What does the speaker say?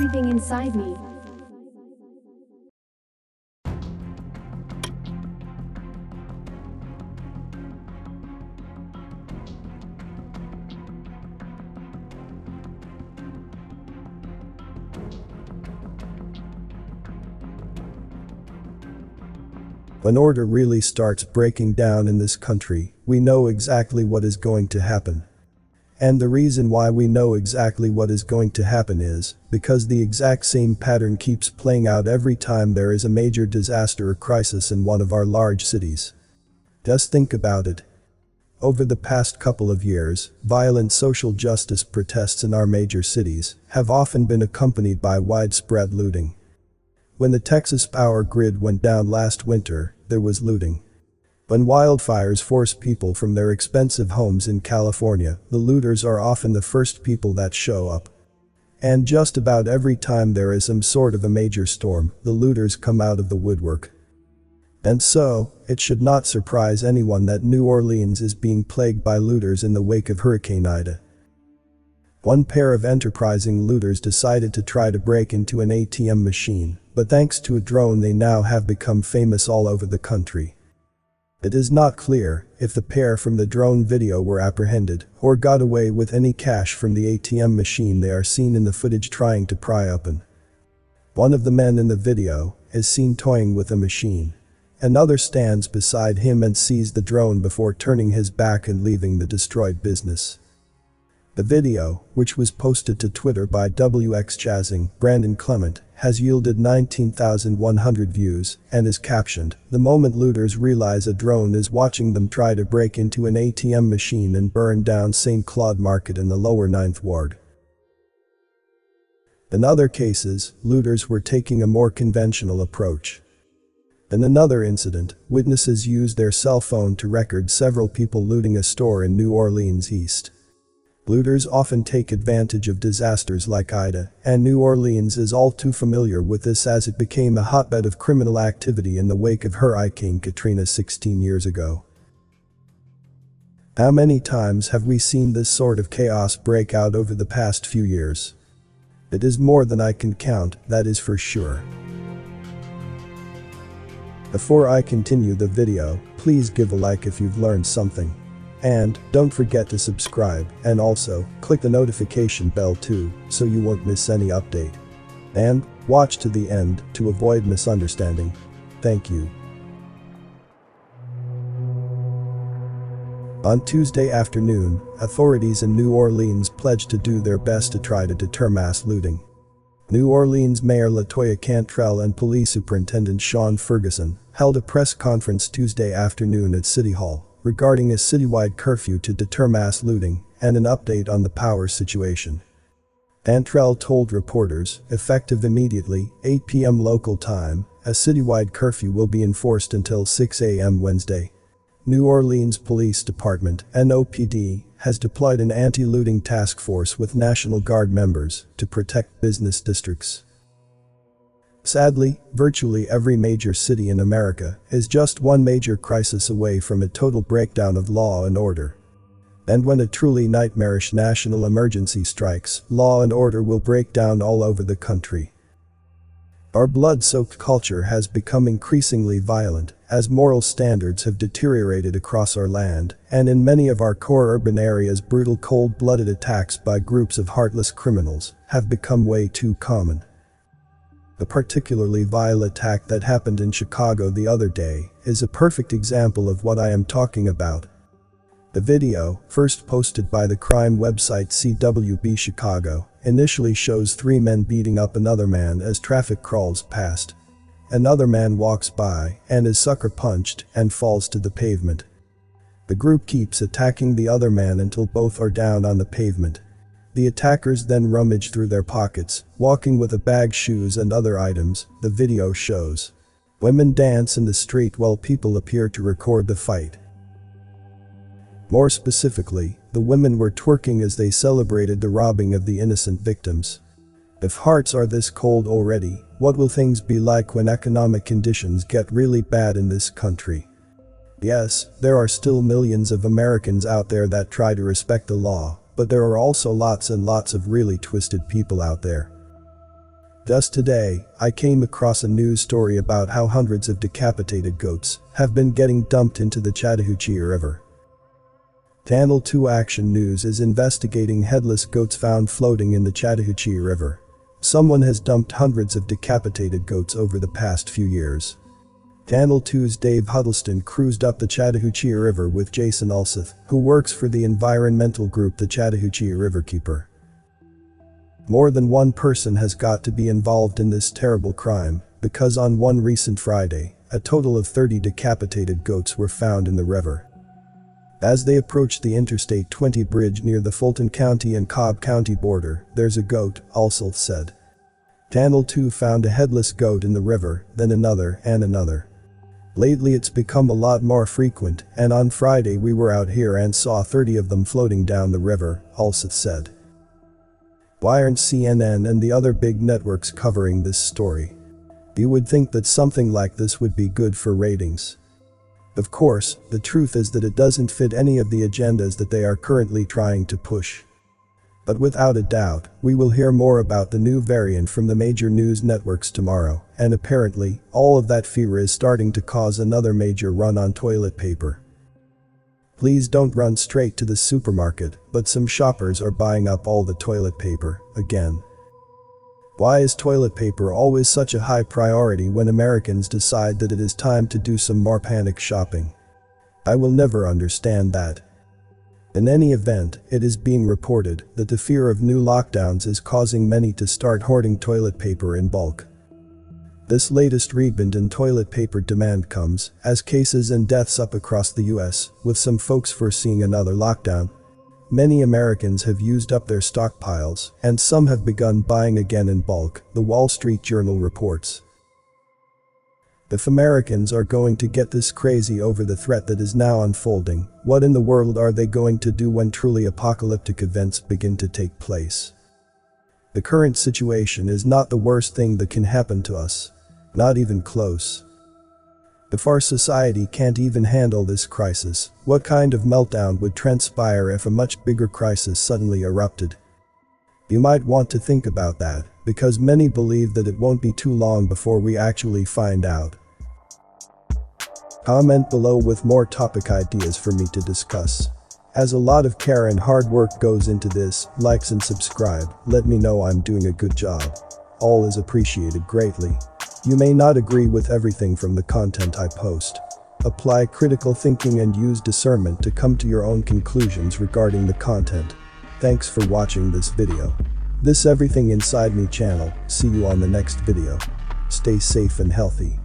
everything inside me. When order really starts breaking down in this country, we know exactly what is going to happen. And the reason why we know exactly what is going to happen is because the exact same pattern keeps playing out every time there is a major disaster or crisis in one of our large cities. Just think about it. Over the past couple of years, violent social justice protests in our major cities have often been accompanied by widespread looting. When the Texas power grid went down last winter, there was looting. When wildfires force people from their expensive homes in California, the looters are often the first people that show up. And just about every time there is some sort of a major storm, the looters come out of the woodwork. And so, it should not surprise anyone that New Orleans is being plagued by looters in the wake of Hurricane Ida. One pair of enterprising looters decided to try to break into an ATM machine, but thanks to a drone they now have become famous all over the country. It is not clear if the pair from the drone video were apprehended or got away with any cash from the ATM machine they are seen in the footage trying to pry open. One of the men in the video is seen toying with a machine. Another stands beside him and sees the drone before turning his back and leaving the destroyed business. The video, which was posted to Twitter by WX Chasing, Brandon Clement, has yielded 19,100 views and is captioned, the moment looters realize a drone is watching them try to break into an ATM machine and burn down St. Claude Market in the lower 9th ward. In other cases, looters were taking a more conventional approach. In another incident, witnesses used their cell phone to record several people looting a store in New Orleans East. Looters often take advantage of disasters like Ida, and New Orleans is all too familiar with this as it became a hotbed of criminal activity in the wake of Hurricane Katrina 16 years ago. How many times have we seen this sort of chaos break out over the past few years? It is more than I can count, that is for sure. Before I continue the video, please give a like if you've learned something. And, don't forget to subscribe, and also, click the notification bell too, so you won't miss any update. And, watch to the end to avoid misunderstanding. Thank you. On Tuesday afternoon, authorities in New Orleans pledged to do their best to try to deter mass looting. New Orleans Mayor Latoya Cantrell and Police Superintendent Shaun Ferguson held a press conference Tuesday afternoon at City Hall regarding a citywide curfew to deter mass looting and an update on the power situation. Cantrell told reporters, effective immediately, 8 p.m. local time, a citywide curfew will be enforced until 6 a.m. Wednesday. New Orleans Police Department, NOPD, has deployed an anti-looting task force with National Guard members to protect business districts. Sadly, virtually every major city in America is just one major crisis away from a total breakdown of law and order. And when a truly nightmarish national emergency strikes, law and order will break down all over the country. Our blood-soaked culture has become increasingly violent as moral standards have deteriorated across our land, and in many of our core urban areas brutal cold-blooded attacks by groups of heartless criminals have become way too common. The particularly vile attack that happened in Chicago the other day is a perfect example of what I am talking about. The video, first posted by the crime website CWB Chicago, initially shows three men beating up another man as traffic crawls past. Another man walks by and is sucker punched and falls to the pavement. The group keeps attacking the other man until both are down on the pavement. The attackers then rummage through their pockets, walking with a bag shoes and other items, the video shows. Women dance in the street while people appear to record the fight. More specifically, the women were twerking as they celebrated the robbing of the innocent victims. If hearts are this cold already, what will things be like when economic conditions get really bad in this country? Yes, there are still millions of Americans out there that try to respect the law, but there are also lots and lots of really twisted people out there. Just today, I came across a news story about how hundreds of decapitated goats have been getting dumped into the Chattahoochee River. Channel 2 Action News is investigating headless goats found floating in the Chattahoochee River. Someone has dumped hundreds of decapitated goats over the past few years. Channel 2's Dave Huddleston cruised up the Chattahoochee River with Jason Ulseth, who works for the environmental group the Chattahoochee Riverkeeper. More than one person has got to be involved in this terrible crime, because on one recent Friday, a total of 30 decapitated goats were found in the river. As they approached the Interstate 20 bridge near the Fulton County and Cobb County border, there's a goat, Ulseth said. Channel 2 found a headless goat in the river, then another, and another. Lately it's become a lot more frequent, and on Friday we were out here and saw 30 of them floating down the river, Ulseth said. Why aren't CNN and the other big networks covering this story? You would think that something like this would be good for ratings. Of course, the truth is that it doesn't fit any of the agendas that they are currently trying to push. But without a doubt, we will hear more about the new variant from the major news networks tomorrow, and apparently, all of that fear is starting to cause another major run on toilet paper. Please don't run straight to the supermarket, but some shoppers are buying up all the toilet paper, again. Why is toilet paper always such a high priority when Americans decide that it is time to do some more panic shopping? I will never understand that. In any event, it is being reported that the fear of new lockdowns is causing many to start hoarding toilet paper in bulk. This latest rebound in toilet paper demand comes as cases and deaths up across the US, with some folks foreseeing another lockdown. Many Americans have used up their stockpiles, and some have begun buying again in bulk, the Wall Street Journal reports. If Americans are going to get this crazy over the threat that is now unfolding, what in the world are they going to do when truly apocalyptic events begin to take place? The current situation is not the worst thing that can happen to us, not even close. If our society can't even handle this crisis, what kind of meltdown would transpire if a much bigger crisis suddenly erupted? You might want to think about that, because many believe that it won't be too long before we actually find out. Comment below with more topic ideas for me to discuss. As a lot of care and hard work goes into this, likes and subscribe, let me know I'm doing a good job. All is appreciated greatly. You may not agree with everything from the content I post. Apply critical thinking and use discernment to come to your own conclusions regarding the content. Thanks for watching this video. This Everything Inside Me channel, see you on the next video. Stay safe and healthy.